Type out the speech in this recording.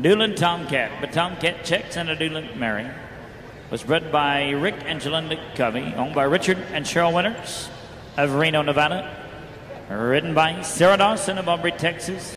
Dual N Tomcat, but Tomcat checks and a Dual N Mary. Was bred by Rick and Jalinda Covey, owned by Richard and Cheryl Winters of Reno, Nevada. Ridden by Sarah Dawson of Aubrey, Texas.